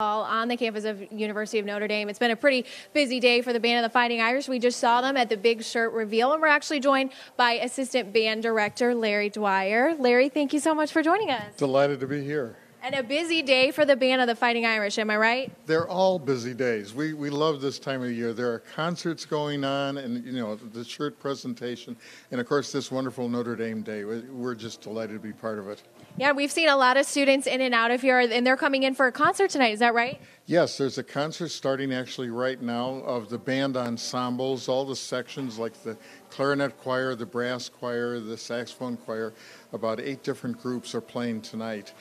on the campus of University of Notre Dame. It's been a pretty busy day for the Band of the Fighting Irish. We just saw them at the Big Shirt reveal, and we're actually joined by Assistant Band Director Larry Dwyer. Larry, thank you so much for joining us. Delighted to be here. And a busy day for the Band of the Fighting Irish, am I right? They're all busy days. We, we love this time of year. There are concerts going on, and you know the shirt presentation, and of course this wonderful Notre Dame Day. We're just delighted to be part of it. Yeah, we've seen a lot of students in and out of here, and they're coming in for a concert tonight. Is that right? Yes, there's a concert starting actually right now of the band ensembles, all the sections like the clarinet choir, the brass choir, the saxophone choir. About eight different groups are playing tonight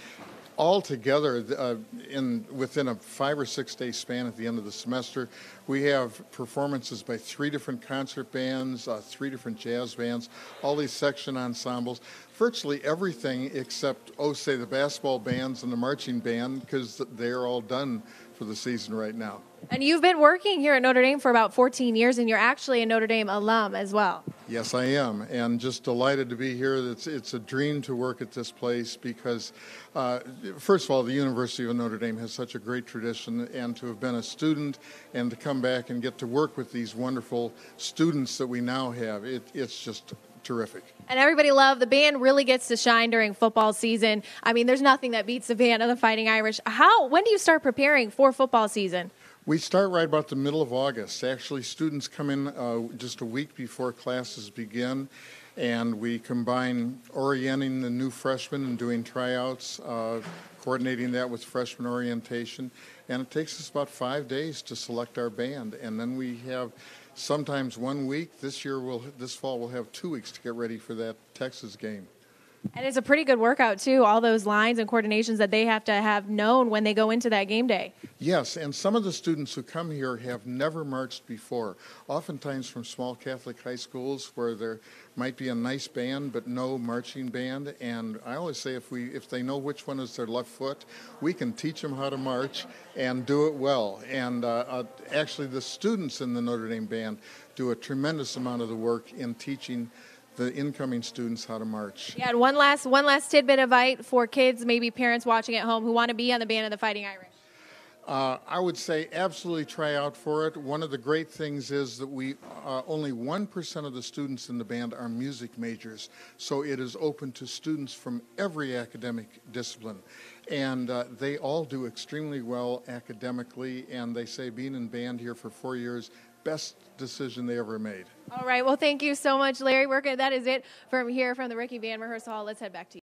all together uh, in within a five or six day span at the end of the semester we have performances by three different concert bands uh, three different jazz bands all these section ensembles virtually everything except oh say the basketball bands and the marching band because they're all done for the season right now and you've been working here at Notre Dame for about 14 years, and you're actually a Notre Dame alum as well. Yes, I am, and just delighted to be here. It's, it's a dream to work at this place because, uh, first of all, the University of Notre Dame has such a great tradition, and to have been a student and to come back and get to work with these wonderful students that we now have, it, it's just terrific. And everybody loved the band really gets to shine during football season. I mean, there's nothing that beats the band of the Fighting Irish. How when do you start preparing for football season? We start right about the middle of August. Actually, students come in uh, just a week before classes begin, and we combine orienting the new freshmen and doing tryouts, uh, coordinating that with freshman orientation. And it takes us about five days to select our band. And then we have sometimes one week. This year, we'll, this fall, we'll have two weeks to get ready for that Texas game. And it's a pretty good workout, too, all those lines and coordinations that they have to have known when they go into that game day. Yes, and some of the students who come here have never marched before, oftentimes from small Catholic high schools where there might be a nice band but no marching band. And I always say if, we, if they know which one is their left foot, we can teach them how to march and do it well. And uh, uh, actually, the students in the Notre Dame band do a tremendous amount of the work in teaching the incoming students how to march. Yeah, and one last one last tidbit of advice for kids, maybe parents watching at home who want to be on the band of the Fighting Irish. Uh, I would say absolutely try out for it. One of the great things is that we uh, only 1% of the students in the band are music majors, so it is open to students from every academic discipline. And uh, they all do extremely well academically, and they say being in band here for four years best decision they ever made. All right. Well, thank you so much, Larry. We're good. That is it from here from the Ricci Band Rehearsal Hall. Let's head back to you.